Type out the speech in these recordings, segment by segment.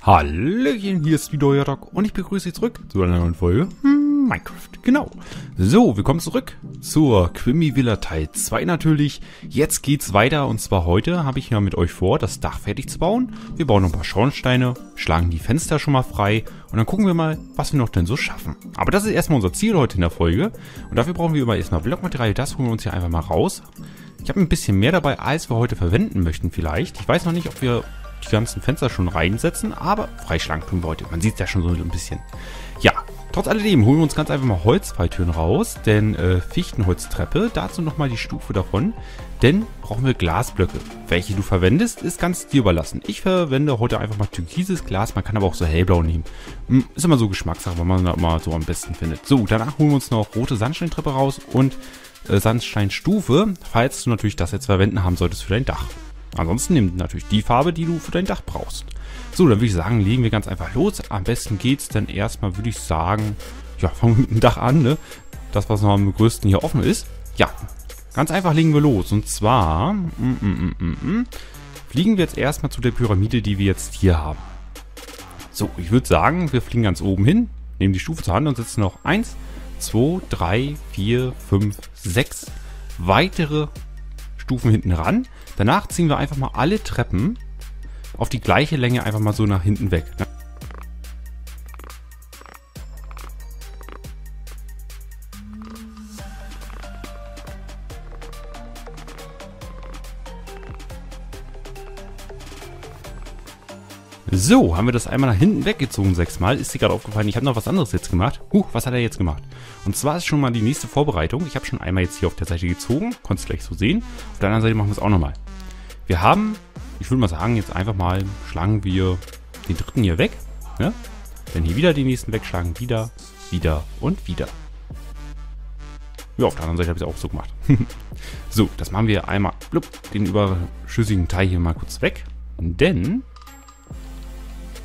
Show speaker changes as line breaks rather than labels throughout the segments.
Hallöchen, hier ist wieder euer Doc und ich begrüße Sie zurück zu einer neuen Folge Minecraft. Genau. So, wir kommen zurück zur Quimmy Villa Teil 2 natürlich. Jetzt geht's weiter und zwar heute habe ich ja mit euch vor, das Dach fertig zu bauen. Wir bauen noch ein paar Schornsteine, schlagen die Fenster schon mal frei und dann gucken wir mal, was wir noch denn so schaffen. Aber das ist erstmal unser Ziel heute in der Folge und dafür brauchen wir immer erstmal Blockmaterial. Das holen wir uns hier einfach mal raus. Ich habe ein bisschen mehr dabei, als wir heute verwenden möchten vielleicht. Ich weiß noch nicht, ob wir die ganzen Fenster schon reinsetzen, aber freischlagen tun wir heute. Man sieht es ja schon so ein bisschen. Ja, trotz alledem holen wir uns ganz einfach mal Holzfalltüren raus, denn äh, Fichtenholztreppe, dazu nochmal die Stufe davon, denn brauchen wir Glasblöcke. Welche du verwendest, ist ganz dir überlassen. Ich verwende heute einfach mal türkises Glas, man kann aber auch so hellblau nehmen. Hm, Ist immer so Geschmackssache, was man da immer so am besten findet. So, danach holen wir uns noch rote Sandsteintreppe raus und äh, Sandsteinstufe, falls du natürlich das jetzt verwenden haben solltest für dein Dach. Ansonsten nimm natürlich die Farbe, die du für dein Dach brauchst. So, dann würde ich sagen, legen wir ganz einfach los. Am besten geht's dann erstmal, würde ich sagen, ja, fangen wir mit dem Dach an, ne? Das, was noch am größten hier offen ist. Ja, ganz einfach legen wir los. Und zwar, mm, mm, mm, mm, mm, fliegen wir jetzt erstmal zu der Pyramide, die wir jetzt hier haben. So, ich würde sagen, wir fliegen ganz oben hin, nehmen die Stufe zur Hand und setzen noch 1, 2, 3, 4, 5, 6 weitere Stufen hinten ran. Danach ziehen wir einfach mal alle Treppen auf die gleiche Länge einfach mal so nach hinten weg. So, haben wir das einmal nach hinten weggezogen sechsmal. Ist dir gerade aufgefallen, ich habe noch was anderes jetzt gemacht. Huch, was hat er jetzt gemacht? Und zwar ist schon mal die nächste Vorbereitung. Ich habe schon einmal jetzt hier auf der Seite gezogen. Konntest gleich so sehen. Auf der anderen Seite machen wir es auch nochmal. Wir haben, ich würde mal sagen, jetzt einfach mal schlagen wir den dritten hier weg. Ne? Dann hier wieder den nächsten wegschlagen. Wieder, wieder und wieder. Ja, auf der anderen Seite habe ich es auch so gemacht. so, das machen wir einmal blub, den überschüssigen Teil hier mal kurz weg. Denn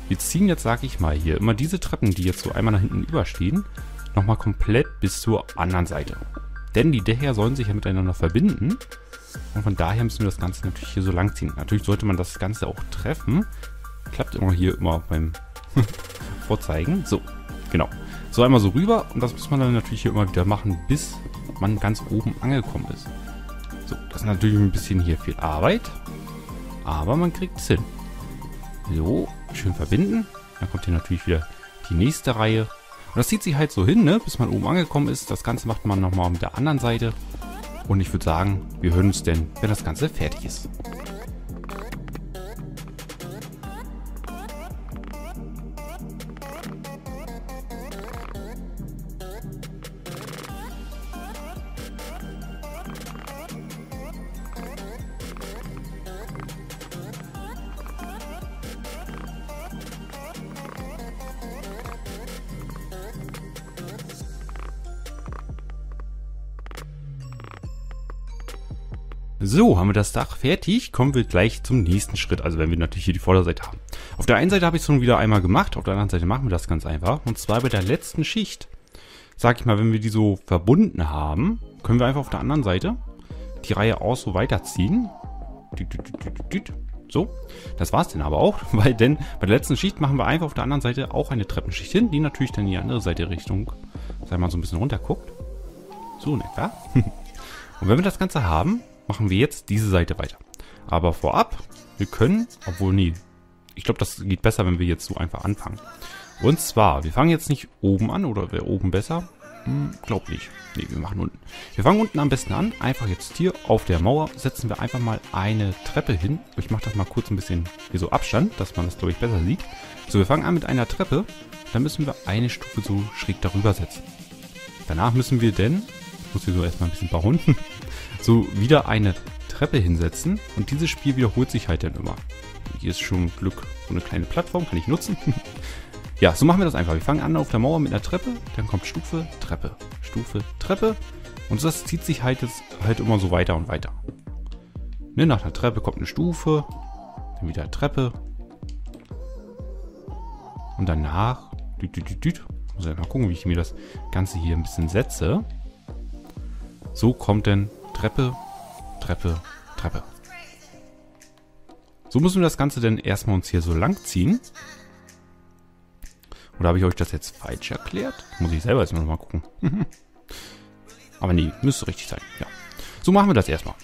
wir ziehen jetzt, sag ich mal, hier immer diese Treppen, die jetzt so einmal nach hinten überstehen, nochmal komplett bis zur anderen Seite. Denn die Dächer sollen sich ja miteinander verbinden. Und von daher müssen wir das Ganze natürlich hier so lang ziehen. Natürlich sollte man das Ganze auch treffen. Klappt immer hier immer beim Vorzeigen. So, genau. So einmal so rüber. Und das muss man dann natürlich hier immer wieder machen, bis man ganz oben angekommen ist. So, das ist natürlich ein bisschen hier viel Arbeit. Aber man kriegt es hin. So, schön verbinden. Dann kommt hier natürlich wieder die nächste Reihe. Und das zieht sich halt so hin, ne, bis man oben angekommen ist. Das Ganze macht man nochmal mit der anderen Seite. Und ich würde sagen, wir hören uns denn, wenn das Ganze fertig ist. Haben wir das Dach fertig, kommen wir gleich zum nächsten Schritt, also wenn wir natürlich hier die Vorderseite haben. Auf der einen Seite habe ich es schon wieder einmal gemacht, auf der anderen Seite machen wir das ganz einfach. Und zwar bei der letzten Schicht, sag ich mal, wenn wir die so verbunden haben, können wir einfach auf der anderen Seite die Reihe aus so weiterziehen. So, das war's dann aber auch, weil denn bei der letzten Schicht machen wir einfach auf der anderen Seite auch eine Treppenschicht hin, die natürlich dann in die andere Seite Richtung, sag mal, so ein bisschen runter guckt. So in etwa. Und wenn wir das Ganze haben, machen wir jetzt diese Seite weiter. Aber vorab, wir können, obwohl nee, ich glaube, das geht besser, wenn wir jetzt so einfach anfangen. Und zwar, wir fangen jetzt nicht oben an, oder wäre oben besser? Hm, glaub nicht. Nee, wir machen unten. Wir fangen unten am besten an. Einfach jetzt hier auf der Mauer setzen wir einfach mal eine Treppe hin. Ich mache das mal kurz ein bisschen hier so Abstand, dass man das, glaube ich, besser sieht. So, wir fangen an mit einer Treppe. Dann müssen wir eine Stufe so schräg darüber setzen. Danach müssen wir denn, ich muss hier so erstmal ein bisschen bauen, so wieder eine Treppe hinsetzen und dieses Spiel wiederholt sich halt dann immer. Hier ist schon Glück so eine kleine Plattform, kann ich nutzen. ja, so machen wir das einfach. Wir fangen an auf der Mauer mit einer Treppe, dann kommt Stufe, Treppe, Stufe, Treppe und das zieht sich halt jetzt halt immer so weiter und weiter. Ne, nach der Treppe kommt eine Stufe, dann wieder eine Treppe. Und danach, düt, düt, düt, muss ich mal gucken, wie ich mir das Ganze hier ein bisschen setze. So kommt dann Treppe, Treppe, Treppe. So müssen wir das Ganze dann erstmal uns hier so lang ziehen. Oder habe ich euch das jetzt falsch erklärt? Muss ich selber jetzt mal gucken. Aber nee, müsste richtig sein. Ja. So machen wir das erstmal.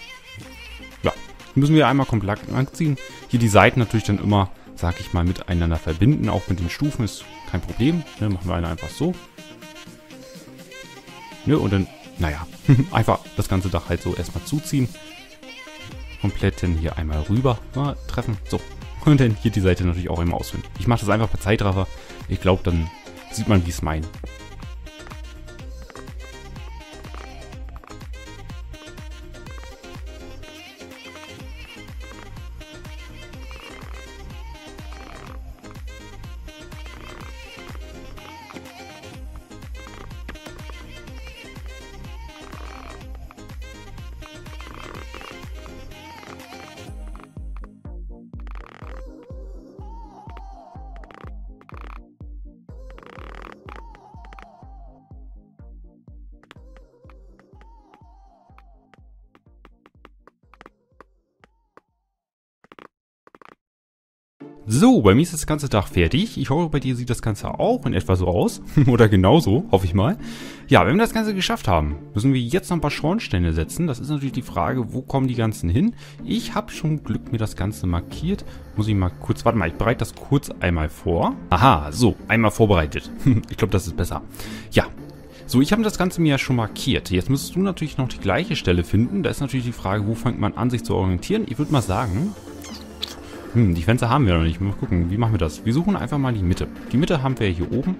Ja. Müssen wir einmal komplett langziehen. Hier die Seiten natürlich dann immer, sag ich mal, miteinander verbinden. Auch mit den Stufen ist kein Problem. Ne, machen wir eine einfach so. Ne, und dann, naja, einfach das ganze Dach halt so erstmal zuziehen. Komplett dann hier einmal rüber na, treffen. So. Und dann hier die Seite natürlich auch immer ausfinden. Ich mache das einfach per Zeitraffer. Ich glaube, dann sieht man, wie es meint. So, bei mir ist das ganze Dach fertig. Ich hoffe, bei dir sieht das Ganze auch in etwa so aus. Oder genauso, hoffe ich mal. Ja, wenn wir das Ganze geschafft haben, müssen wir jetzt noch ein paar Schornsteine setzen. Das ist natürlich die Frage, wo kommen die ganzen hin? Ich habe schon Glück mir das Ganze markiert. Muss ich mal kurz, warte mal, ich bereite das kurz einmal vor. Aha, so, einmal vorbereitet. ich glaube, das ist besser. Ja, so, ich habe das Ganze mir ja schon markiert. Jetzt müsstest du natürlich noch die gleiche Stelle finden. Da ist natürlich die Frage, wo fängt man an, sich zu orientieren. Ich würde mal sagen, hm, die Fenster haben wir noch nicht. Mal gucken, wie machen wir das? Wir suchen einfach mal die Mitte. Die Mitte haben wir hier oben.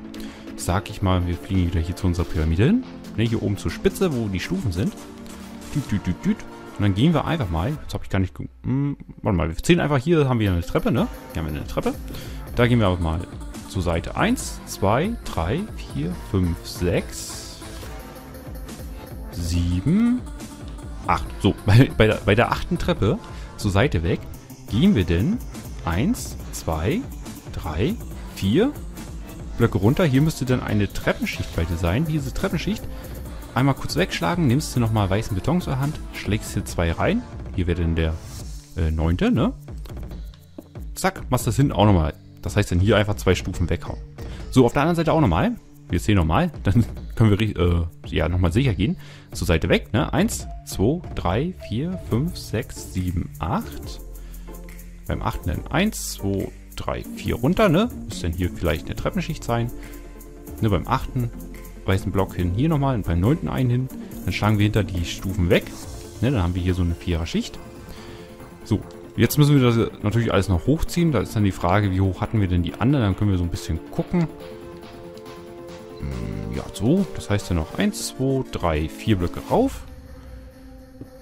Sag ich mal, wir fliegen wieder hier zu unserer Pyramide hin. Ne, hier oben zur Spitze, wo die Stufen sind. Düt, düt, düt, düt. Und dann gehen wir einfach mal. Jetzt habe ich gar nicht... Hm, warte mal, wir zählen einfach hier, haben wir eine Treppe, ne? Hier haben wir eine Treppe. Da gehen wir aber mal zur Seite 1, 2, 3, 4, 5, 6, 7, 8. So, bei, bei, der, bei der achten Treppe zur Seite weg gehen wir denn 1, 2, 3, 4 Blöcke runter. Hier müsste dann eine Treppenschicht bei dir sein. Diese Treppenschicht einmal kurz wegschlagen, nimmst du nochmal weißen Beton zur Hand, schlägst hier zwei rein. Hier wäre dann der äh, neunte, ne? Zack, machst das hinten auch nochmal. Das heißt dann hier einfach zwei Stufen weghauen. So, auf der anderen Seite auch nochmal. Wir sehen nochmal. Dann können wir äh, ja nochmal sicher gehen. Zur Seite weg, ne? Eins, zwei, drei, vier, fünf, sechs, sieben, acht. Beim 8. dann 1, 2, 3, 4 runter, ne? Müsste dann hier vielleicht eine Treppenschicht sein. Ne, beim 8. weißen Block hin, hier nochmal und beim 9. einen hin. Dann schlagen wir hinter die Stufen weg. Ne, dann haben wir hier so eine Vierer-Schicht. So, jetzt müssen wir das natürlich alles noch hochziehen. Da ist dann die Frage, wie hoch hatten wir denn die anderen? Dann können wir so ein bisschen gucken. Hm, ja, so. Das heißt dann noch 1, 2, 3, 4 Blöcke rauf.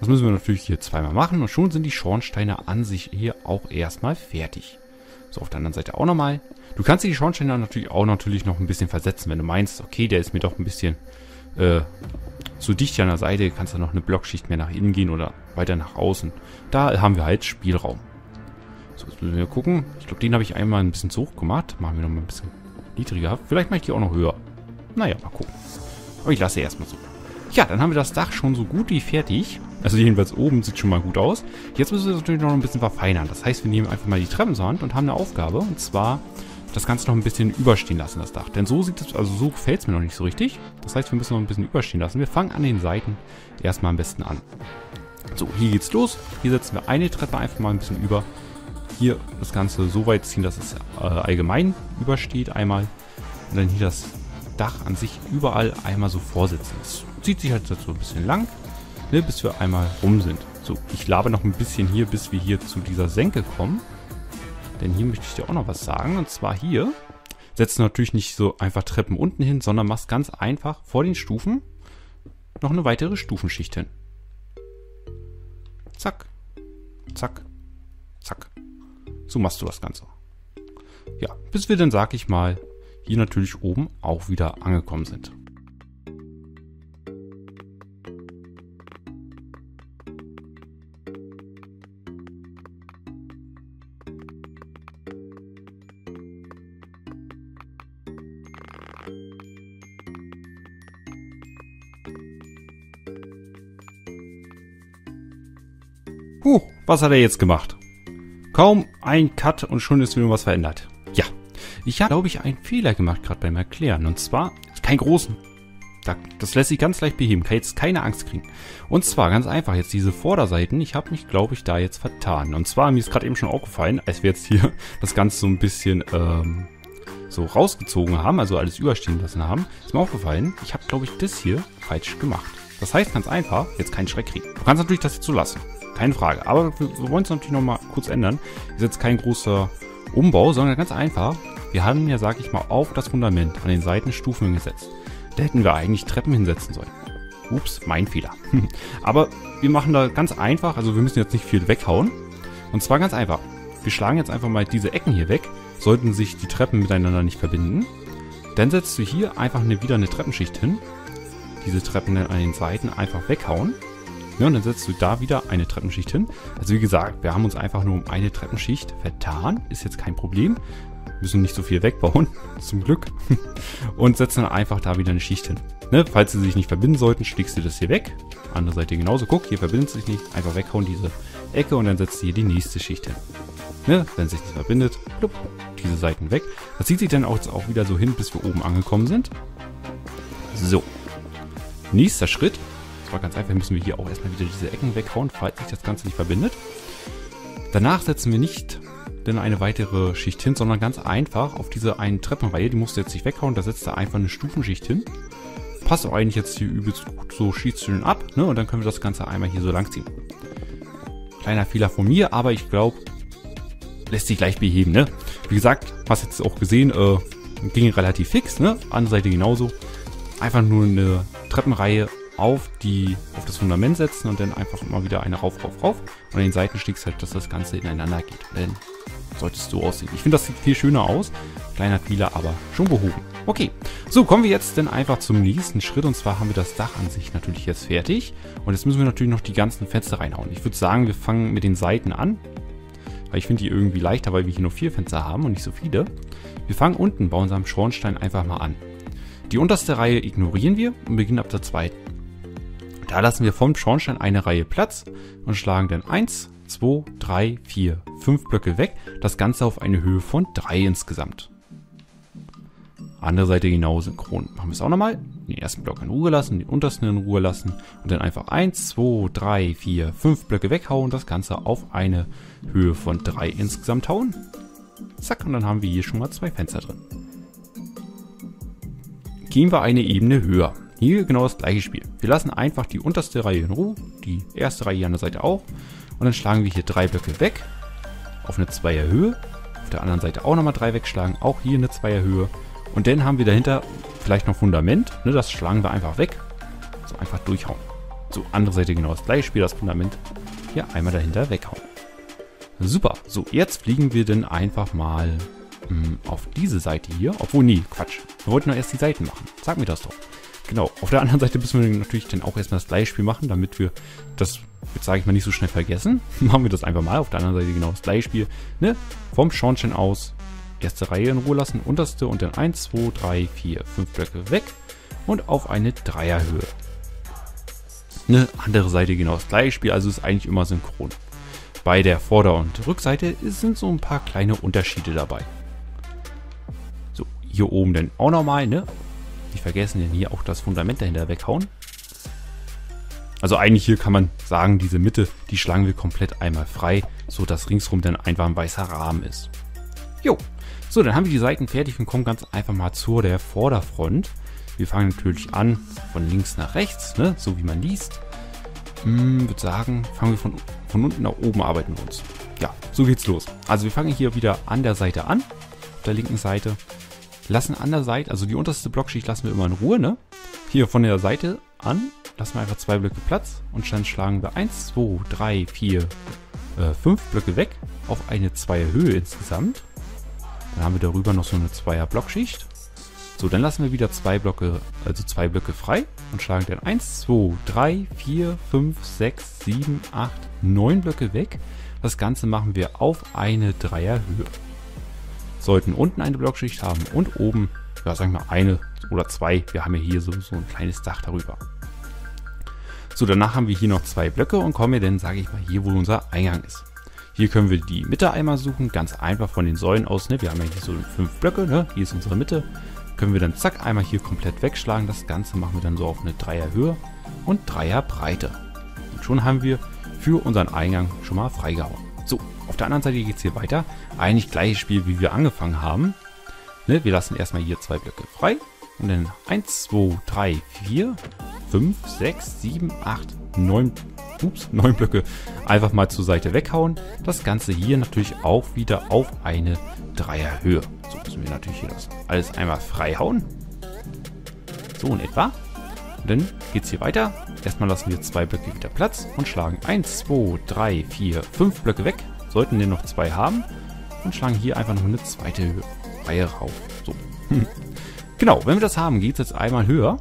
Das müssen wir natürlich hier zweimal machen und schon sind die Schornsteine an sich hier auch erstmal fertig. So, auf der anderen Seite auch nochmal. Du kannst die Schornsteine natürlich auch natürlich noch ein bisschen versetzen, wenn du meinst, okay, der ist mir doch ein bisschen äh, zu dicht an der Seite, kannst du noch eine Blockschicht mehr nach innen gehen oder weiter nach außen. Da haben wir halt Spielraum. So, jetzt müssen wir gucken. Ich glaube, den habe ich einmal ein bisschen zu hoch gemacht. Machen wir noch mal ein bisschen niedriger. Vielleicht mache ich die auch noch höher. Naja, mal gucken. Aber ich lasse erstmal so. Ja, dann haben wir das Dach schon so gut wie fertig. Also jedenfalls oben sieht schon mal gut aus. Jetzt müssen wir es natürlich noch ein bisschen verfeinern. Das heißt, wir nehmen einfach mal die Treppen zur Hand und haben eine Aufgabe. Und zwar das Ganze noch ein bisschen überstehen lassen, das Dach. Denn so sieht es, also so gefällt es mir noch nicht so richtig. Das heißt, wir müssen noch ein bisschen überstehen lassen. Wir fangen an den Seiten erstmal am besten an. So, hier geht's los. Hier setzen wir eine Treppe einfach mal ein bisschen über. Hier das Ganze so weit ziehen, dass es äh, allgemein übersteht einmal. Und dann hier das Dach an sich überall einmal so vorsetzen. Das zieht sich halt so ein bisschen lang ne, bis wir einmal rum sind. So, ich labe noch ein bisschen hier, bis wir hier zu dieser Senke kommen. Denn hier möchte ich dir auch noch was sagen. Und zwar hier setzt natürlich nicht so einfach Treppen unten hin, sondern machst ganz einfach vor den Stufen noch eine weitere Stufenschicht hin. Zack, zack, zack. So machst du das Ganze. Ja, bis wir dann, sag ich mal, hier natürlich oben auch wieder angekommen sind. Was hat er jetzt gemacht? Kaum ein Cut und schon ist wieder was verändert. Ja, ich habe, glaube ich, einen Fehler gemacht gerade beim Erklären. Und zwar, kein großen. Das lässt sich ganz leicht beheben. Kann jetzt keine Angst kriegen. Und zwar ganz einfach jetzt diese Vorderseiten. Ich habe mich, glaube ich, da jetzt vertan. Und zwar, mir ist gerade eben schon aufgefallen, als wir jetzt hier das Ganze so ein bisschen ähm, so rausgezogen haben, also alles überstehen lassen haben, ist mir aufgefallen, ich habe, glaube ich, das hier falsch gemacht. Das heißt ganz einfach, jetzt keinen Schreck kriegen. Du kannst natürlich das jetzt so lassen. Keine Frage. Aber wir, wollen es natürlich nochmal kurz ändern. Ist jetzt kein großer Umbau, sondern ganz einfach. Wir haben ja, sag ich mal, auf das Fundament an den Seiten Stufen gesetzt. Da hätten wir eigentlich Treppen hinsetzen sollen. Ups, mein Fehler. Aber wir machen da ganz einfach, also wir müssen jetzt nicht viel weghauen. Und zwar ganz einfach. Wir schlagen jetzt einfach mal diese Ecken hier weg. Sollten sich die Treppen miteinander nicht verbinden. Dann setzt du hier einfach eine, wieder eine Treppenschicht hin. Diese Treppen an den Seiten einfach weghauen. Ja, und dann setzt du da wieder eine Treppenschicht hin. Also wie gesagt, wir haben uns einfach nur um eine Treppenschicht vertan. Ist jetzt kein Problem. Müssen nicht so viel wegbauen, zum Glück. Und setzen dann einfach da wieder eine Schicht hin. Ne? Falls sie sich nicht verbinden sollten, schlägst du das hier weg. Andere Seite genauso. Guck, hier verbindet sich nicht. Einfach weghauen diese Ecke und dann setzt du hier die nächste Schicht hin. Ne? Wenn sich nicht verbindet, plupp, diese Seiten weg. Das zieht sich dann auch, auch wieder so hin, bis wir oben angekommen sind. So. Nächster Schritt war ganz einfach, müssen wir hier auch erstmal wieder diese Ecken weghauen, falls sich das Ganze nicht verbindet. Danach setzen wir nicht denn eine weitere Schicht hin, sondern ganz einfach auf diese eine Treppenreihe, die musst du jetzt nicht weghauen, da setzt du einfach eine Stufenschicht hin. Passt auch eigentlich jetzt hier übelst gut so schießschön ab, ne? Und dann können wir das Ganze einmal hier so lang ziehen. Kleiner Fehler von mir, aber ich glaube, lässt sich gleich beheben, ne? Wie gesagt, hast jetzt auch gesehen, äh, ging relativ fix, ne? Andere Seite genauso. Einfach nur eine Treppenreihe auf, die, auf das Fundament setzen und dann einfach immer wieder eine rauf, rauf, rauf. Und an den Seiten stickst halt, dass das Ganze ineinander geht. Und dann sollte es so aussehen. Ich finde, das sieht viel schöner aus. Kleiner Fehler, aber schon behoben. Okay, so kommen wir jetzt dann einfach zum nächsten Schritt. Und zwar haben wir das Dach an sich natürlich jetzt fertig. Und jetzt müssen wir natürlich noch die ganzen Fenster reinhauen. Ich würde sagen, wir fangen mit den Seiten an. Weil ich finde die irgendwie leichter, weil wir hier nur vier Fenster haben und nicht so viele. Wir fangen unten bei unserem Schornstein einfach mal an. Die unterste Reihe ignorieren wir und beginnen ab der zweiten. Da lassen wir vom Schornstein eine Reihe Platz und schlagen dann 1, 2, 3, 4, 5 Blöcke weg. Das Ganze auf eine Höhe von 3 insgesamt. Andere Seite genau synchron. Machen wir es auch nochmal. Den ersten Block in Ruhe lassen, den untersten in Ruhe lassen und dann einfach 1, 2, 3, 4, 5 Blöcke weghauen. Das Ganze auf eine Höhe von 3 insgesamt hauen. Zack, und dann haben wir hier schon mal zwei Fenster drin. Gehen wir eine Ebene höher. Hier genau das gleiche Spiel. Wir lassen einfach die unterste Reihe in Ruhe, die erste Reihe an der Seite auch. Und dann schlagen wir hier drei Blöcke weg auf eine Zweierhöhe. Auf der anderen Seite auch nochmal drei wegschlagen, auch hier eine Zweierhöhe. Und dann haben wir dahinter vielleicht noch Fundament. Ne, das schlagen wir einfach weg. So einfach durchhauen. So, andere Seite genau das gleiche Spiel, das Fundament hier einmal dahinter weghauen. Super. So, jetzt fliegen wir dann einfach mal mh, hm, auf diese Seite hier. Obwohl, nee, Quatsch. Wir wollten doch erst die Seiten machen. Sag mir das doch. Genau, auf der anderen Seite müssen wir natürlich dann auch erstmal das gleiche Spiel machen, damit wir das, jetzt sage ich mal, nicht so schnell vergessen. machen wir das einfach mal. Auf der anderen Seite genau das gleiche Spiel. Ne? Vom Schornstein aus erste Reihe in Ruhe lassen, unterste und dann 1, 2, 3, 4, 5 Blöcke weg und auf eine Dreierhöhe. Eine andere Seite genau das gleiche Spiel, also ist eigentlich immer synchron. Bei der Vorder- und Rückseite sind so ein paar kleine Unterschiede dabei. So, hier oben dann auch nochmal, ne? Nicht vergessen, denn hier auch das Fundament dahinter weghauen. Also eigentlich hier kann man sagen, diese Mitte, die schlagen wir komplett einmal frei, so dass ringsrum dann einfach ein weißer Rahmen ist. Jo, so dann haben wir die Seiten fertig und kommen ganz einfach mal zur der Vorderfront. Wir fangen natürlich an von links nach rechts, ne, so wie man liest. Hm, würde sagen, fangen wir von, von unten nach oben arbeiten wir uns. Ja, so geht's los. Also wir fangen hier wieder an der Seite an, auf der linken Seite lassen an der Seite, also die unterste Blockschicht lassen wir immer in Ruhe, ne? Hier von der Seite an lassen wir einfach zwei Blöcke Platz und dann schlagen wir 1, 2, 3, 4, 5 Blöcke weg auf eine Zweierhöhe insgesamt. Dann haben wir darüber noch so eine Zweier Blockschicht. So, dann lassen wir wieder zwei Blöcke, also zwei Blöcke frei und schlagen dann 1, 2, 3, 4, 5, 6, 7, 8, 9 Blöcke weg. Das Ganze machen wir auf eine Dreierhöhe sollten unten eine Blockschicht haben und oben, ja, sagen wir eine oder zwei. Wir haben ja hier so, so ein kleines Dach darüber. So, danach haben wir hier noch zwei Blöcke und kommen wir dann, sage ich mal, hier, wo unser Eingang ist. Hier können wir die Mitte einmal suchen, ganz einfach von den Säulen aus. Ne? Wir haben ja hier so fünf Blöcke, ne? hier ist unsere Mitte. Können wir dann zack einmal hier komplett wegschlagen. Das Ganze machen wir dann so auf eine Dreierhöhe und Dreierbreite. Und schon haben wir für unseren Eingang schon mal freigehauen. Auf der anderen Seite geht es hier weiter. Eigentlich gleiches Spiel, wie wir angefangen haben. Ne? Wir lassen erstmal hier zwei Blöcke frei. Und dann 1, 2, 3, 4, 5, 6, 7, 8, 9, ups, 9 Blöcke einfach mal zur Seite weghauen. Das Ganze hier natürlich auch wieder auf eine Dreierhöhe. So müssen wir natürlich hier das alles einmal frei hauen. So in etwa. Und dann geht es hier weiter. Erstmal lassen wir zwei Blöcke wieder Platz und schlagen 1, 2, 3, 4, 5 Blöcke weg. Sollten wir noch zwei haben. Und schlagen hier einfach noch eine zweite Reihe rauf. So. genau, wenn wir das haben, geht es jetzt einmal höher.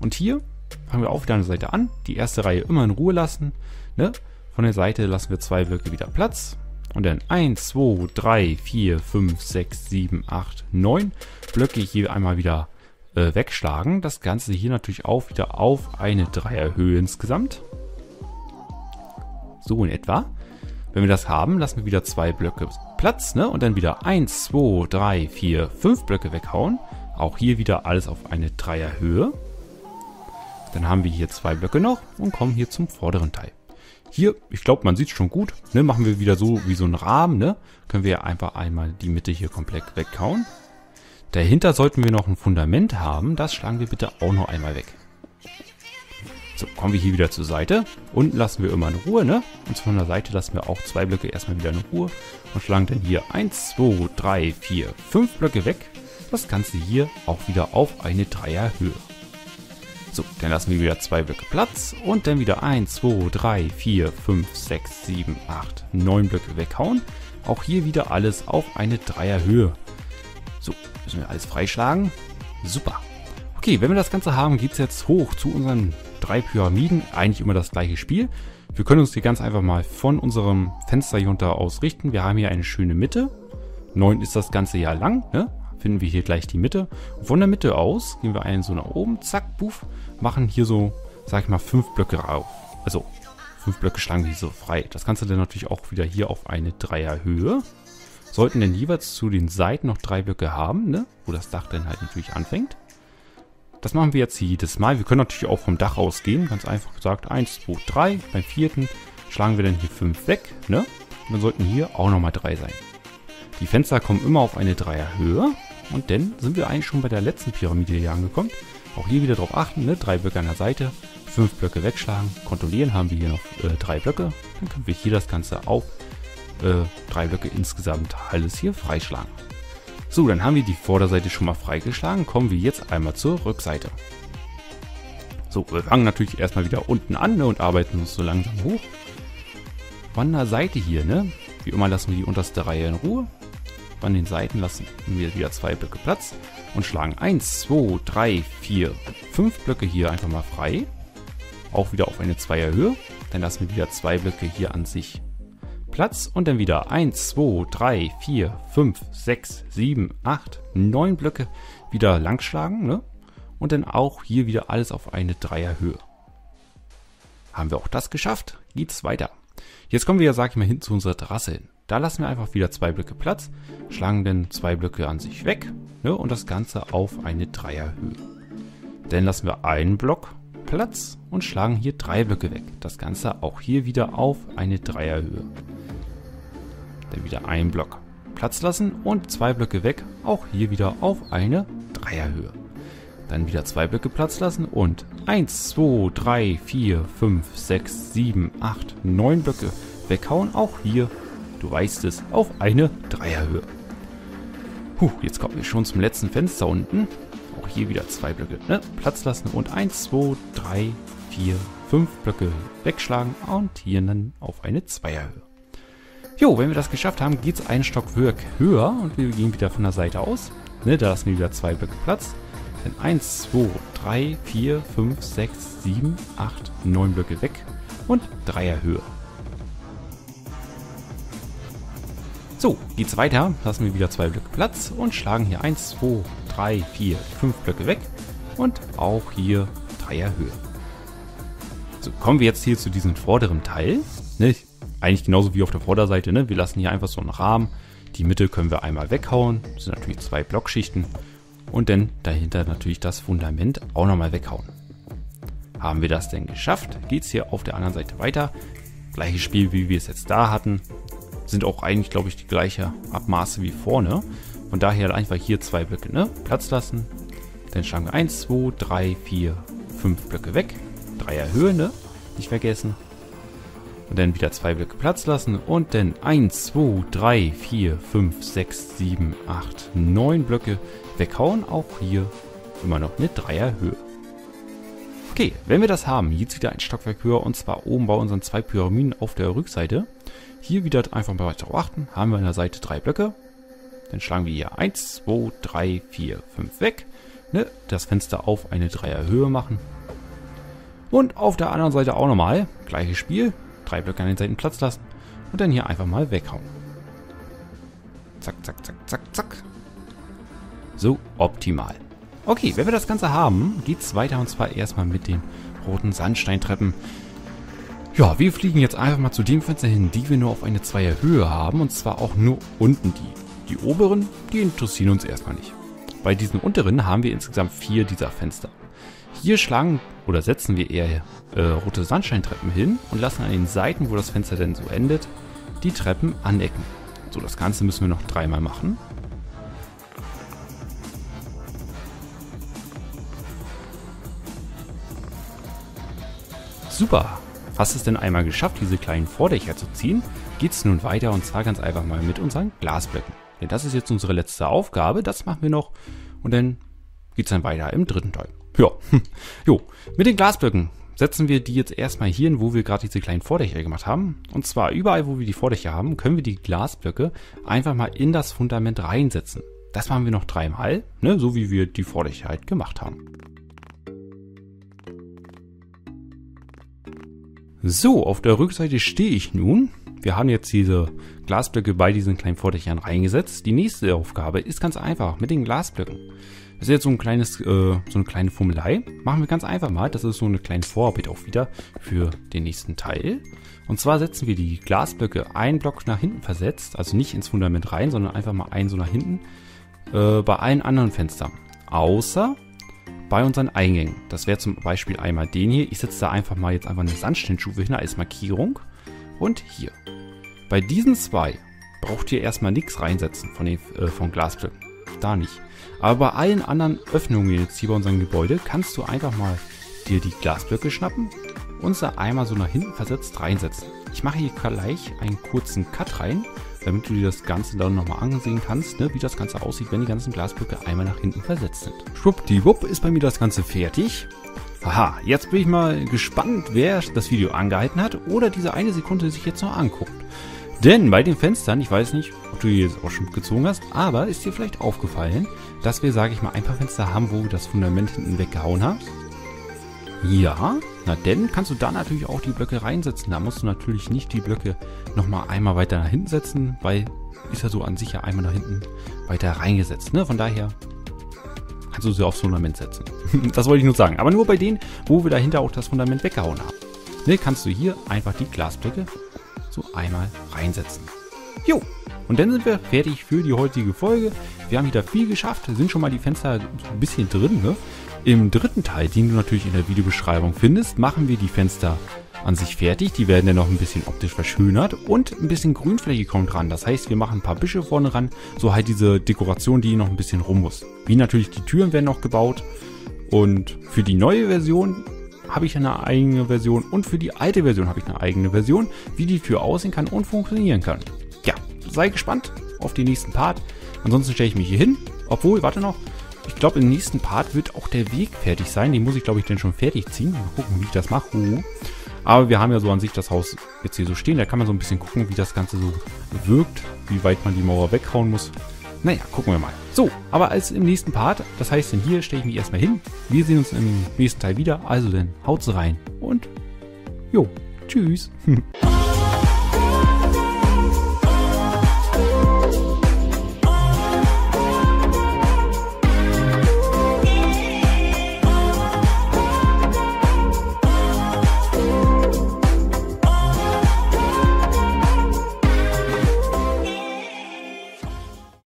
Und hier fangen wir auch wieder an der Seite an. Die erste Reihe immer in Ruhe lassen. Ne? Von der Seite lassen wir zwei Blöcke wieder Platz. Und dann 1, 2, 3, 4, 5, 6, 7, 8, 9 Blöcke hier einmal wieder äh, wegschlagen. Das Ganze hier natürlich auch wieder auf eine Dreierhöhe insgesamt. So in etwa. Wenn wir das haben, lassen wir wieder zwei Blöcke Platz. Ne? Und dann wieder 1, 2, 3, 4, 5 Blöcke weghauen. Auch hier wieder alles auf eine Dreierhöhe. Dann haben wir hier zwei Blöcke noch und kommen hier zum vorderen Teil. Hier, ich glaube, man sieht es schon gut, ne, machen wir wieder so wie so einen Rahmen, ne? Können wir einfach einmal die Mitte hier komplett weghauen. Dahinter sollten wir noch ein Fundament haben, das schlagen wir bitte auch noch einmal weg. So, kommen wir hier wieder zur Seite. Unten lassen wir immer in Ruhe, ne? Und von der Seite lassen wir auch zwei Blöcke erstmal wieder in Ruhe. Und schlagen dann hier 1, 2, 3, 4, 5 Blöcke weg. Das Ganze hier auch wieder auf eine Dreierhöhe. So, dann lassen wir wieder zwei Blöcke Platz und dann wieder 1, 2, 3, 4, 5, 6, 7, 8, 9 Blöcke weghauen. Auch hier wieder alles auf eine Dreierhöhe. So, müssen wir alles freischlagen. Super. Okay, wenn wir das Ganze haben, geht es jetzt hoch zu unseren drei Pyramiden. Eigentlich immer das gleiche Spiel. Wir können uns hier ganz einfach mal von unserem Fenster hier unter ausrichten. Wir haben hier eine schöne Mitte. 9 ist das ganze Jahr lang, ne? finden wir hier gleich die Mitte. Und von der Mitte aus gehen wir einen so nach oben, zack, puff, machen hier so, sag ich mal, fünf Blöcke rauf. Also fünf Blöcke schlagen wir so frei. Das du dann natürlich auch wieder hier auf eine Dreierhöhe. Sollten denn jeweils zu den Seiten noch drei Blöcke haben, ne? wo das Dach dann halt natürlich anfängt. Das machen wir jetzt jedes Mal. Wir können natürlich auch vom Dach ausgehen. Ganz einfach gesagt, 1, 2, 3. Beim vierten schlagen wir dann hier 5 weg. Ne? Und dann sollten hier auch nochmal 3 sein. Die Fenster kommen immer auf eine Dreierhöhe. Und dann sind wir eigentlich schon bei der letzten Pyramide hier angekommen. Auch hier wieder darauf achten, ne? drei Blöcke an der Seite, fünf Blöcke wegschlagen, kontrollieren, haben wir hier noch äh, drei Blöcke. Dann können wir hier das Ganze auf äh, drei Blöcke insgesamt alles hier freischlagen. So, dann haben wir die Vorderseite schon mal freigeschlagen. Kommen wir jetzt einmal zur Rückseite. So, wir fangen natürlich erstmal wieder unten an ne, und arbeiten uns so langsam hoch. Von der Seite hier, ne? Wie immer lassen wir die unterste Reihe in Ruhe. An den Seiten lassen wir wieder zwei Blöcke Platz und schlagen 1, 2, 3, 4, 5 Blöcke hier einfach mal frei. Auch wieder auf eine Zweierhöhe. Dann lassen wir wieder zwei Blöcke hier an sich Platz und dann wieder 1, 2, 3, 4, 5, 6, 7, 8, 9 Blöcke wieder langschlagen. Ne? Und dann auch hier wieder alles auf eine Dreierhöhe. Haben wir auch das geschafft? Geht's weiter. Jetzt kommen wir ja, sag ich mal, hin zu unserer Terrasse hin. Da lassen wir einfach wieder zwei Blöcke Platz, schlagen dann zwei Blöcke an sich weg ne, und das Ganze auf eine Dreierhöhe. Dann lassen wir einen Block Platz und schlagen hier drei Blöcke weg. Das Ganze auch hier wieder auf eine Dreierhöhe. Dann wieder einen Block Platz lassen und zwei Blöcke weg, auch hier wieder auf eine Dreierhöhe. Dann wieder zwei Blöcke Platz lassen und 1, 2, 3, 4, 5, 6, 7, 8, 9 Blöcke weghauen, auch hier du weißt es, auf eine Dreierhöhe. Puh, jetzt kommen wir schon zum letzten Fenster unten. Auch hier wieder zwei Blöcke ne? Platz lassen und 1, 2, 3, 4, 5 Blöcke wegschlagen und hier dann auf eine Zweierhöhe. Jo, wenn wir das geschafft haben, geht es einen Stockwerk höher und wir gehen wieder von der Seite aus. Ne, da lassen wir wieder zwei Blöcke Platz. Dann 1, 2, 3, 4, 5, 6, 7, 8, 9 Blöcke weg und Dreierhöhe. So, geht's weiter. Lassen wir wieder zwei Blöcke Platz und schlagen hier 1, 2, 3, 4, 5 Blöcke weg. Und auch hier Dreierhöhe. So, kommen wir jetzt hier zu diesem vorderen Teil. Ne? Eigentlich genauso wie auf der Vorderseite. Ne? Wir lassen hier einfach so einen Rahmen. Die Mitte können wir einmal weghauen. Das sind natürlich zwei Blockschichten. Und dann dahinter natürlich das Fundament auch nochmal weghauen. Haben wir das denn geschafft, geht es hier auf der anderen Seite weiter. Gleiches Spiel, wie wir es jetzt da hatten. Sind auch eigentlich, glaube ich, die gleiche Abmaße wie vorne. Von daher einfach hier zwei Blöcke ne? Platz lassen. Dann schlagen wir 1, 2, 3, 4, 5 Blöcke weg. Dreier Höhe, ne? Nicht vergessen. Und dann wieder zwei Blöcke Platz lassen. Und dann 1, 2, 3, 4, 5, 6, 7, 8, 9 Blöcke weghauen. Auch hier immer noch eine Dreierhöhe. Okay, wenn wir das haben, jetzt wieder ein Stockwerk höher und zwar oben bei unseren zwei Pyramiden auf der Rückseite. Hier wieder einfach mal weiter achten. Haben wir an der Seite drei Blöcke. Dann schlagen wir hier 1, 2, 3, 4, 5 weg. Ne? Das Fenster auf eine Dreierhöhe machen. Und auf der anderen Seite auch nochmal. Gleiches Spiel. Drei Blöcke an den Seiten Platz lassen. Und dann hier einfach mal weghauen. Zack, zack, zack, zack, zack. So, optimal. Okay, wenn wir das Ganze haben, geht es weiter und zwar erstmal mit den roten Sandsteintreppen. Ja, wir fliegen jetzt einfach mal zu den Fenstern hin, die wir nur auf eine Zweierhöhe haben und zwar auch nur unten die. Die oberen, die interessieren uns erstmal nicht. Bei diesen unteren haben wir insgesamt vier dieser Fenster. Hier schlagen oder setzen wir eher äh, rote Sandsteintreppen hin und lassen an den Seiten, wo das Fenster denn so endet, die Treppen anecken. So, das Ganze müssen wir noch dreimal machen. Super! Hast es denn einmal geschafft, diese kleinen Vordächer zu ziehen, geht es nun weiter und zwar ganz einfach mal mit unseren Glasblöcken. Denn das ist jetzt unsere letzte Aufgabe, das machen wir noch und dann geht es dann weiter im dritten Teil. Ja, jo, mit den Glasblöcken setzen wir die jetzt erstmal hier hin, wo wir gerade diese kleinen Vordächer gemacht haben. Und zwar überall, wo wir die Vordächer haben, können wir die Glasblöcke einfach mal in das Fundament reinsetzen. Das machen wir noch dreimal, ne, so wie wir die Vordächer halt gemacht haben. So, auf der Rückseite stehe ich nun. Wir haben jetzt diese Glasblöcke bei diesen kleinen Vordächern reingesetzt. Die nächste Aufgabe ist ganz einfach mit den Glasblöcken. Das ist jetzt so ein kleines, äh, so eine kleine Fummelei. Machen wir ganz einfach mal. Das ist so eine kleine Vorarbeit auch wieder für den nächsten Teil. Und zwar setzen wir die Glasblöcke einen Block nach hinten versetzt, also nicht ins Fundament rein, sondern einfach mal einen so nach hinten, äh, bei allen anderen Fenstern. Außer bei unseren Eingängen. Das wäre zum Beispiel einmal den hier. Ich setze da einfach mal jetzt einfach eine Sandsteinstufe hin als Markierung. Und hier. Bei diesen zwei braucht ihr erstmal nichts reinsetzen von den äh, von Glasblöcken. Da nicht. Aber bei allen anderen Öffnungen jetzt hier bei unserem Gebäude kannst du einfach mal dir die Glasblöcke schnappen und sie einmal so nach hinten versetzt reinsetzen. Ich mache hier gleich einen kurzen Cut rein, damit du dir das Ganze dann nochmal ansehen kannst, ne, wie das Ganze aussieht, wenn die ganzen Glasblöcke einmal nach hinten versetzt sind. Schwuppdiwupp ist bei mir das Ganze fertig. Aha, jetzt bin ich mal gespannt, wer das Video angehalten hat oder diese eine Sekunde sich jetzt noch anguckt. Denn bei den Fenstern, ich weiß nicht, ob du die jetzt auch schon gezogen hast, aber ist dir vielleicht aufgefallen, dass wir, sage ich mal, ein paar Fenster haben, wo wir das Fundament hinten weggehauen haben? Ja, na denn kannst du da natürlich auch die Blöcke reinsetzen. Da musst du natürlich nicht die Blöcke nochmal einmal weiter nach hinten setzen, weil ist ja so an sich ja einmal nach hinten weiter reingesetzt. Ne? Von daher kannst du sie aufs Fundament setzen. das wollte ich nur sagen. Aber nur bei denen, wo wir dahinter auch das Fundament weggehauen haben. Ne, kannst du hier einfach die Glasblöcke so einmal reinsetzen. Jo, und dann sind wir fertig für die heutige Folge. Wir haben wieder viel geschafft, sind schon mal die Fenster ein bisschen drin. Ne? Im dritten Teil, den du natürlich in der Videobeschreibung findest, machen wir die Fenster an sich fertig. Die werden dann noch ein bisschen optisch verschönert und ein bisschen Grünfläche kommt ran. Das heißt, wir machen ein paar Büsche vorne ran, so halt diese Dekoration, die noch ein bisschen rum muss. Wie natürlich die Türen werden noch gebaut und für die neue Version habe ich eine eigene Version und für die alte Version habe ich eine eigene Version, wie die Tür aussehen kann und funktionieren kann. Sei gespannt auf den nächsten Part. Ansonsten stelle ich mich hier hin. Obwohl, warte noch. Ich glaube, im nächsten Part wird auch der Weg fertig sein. Den muss ich, glaube ich, dann schon fertig ziehen. Mal gucken, wie ich das mache. Aber wir haben ja so an sich das Haus jetzt hier so stehen. Da kann man so ein bisschen gucken, wie das Ganze so wirkt. Wie weit man die Mauer weghauen muss. Naja, gucken wir mal. So, aber als im nächsten Part, das heißt, denn hier stelle ich mich erstmal hin. Wir sehen uns im nächsten Teil wieder. Also dann, haut's rein und jo, tschüss.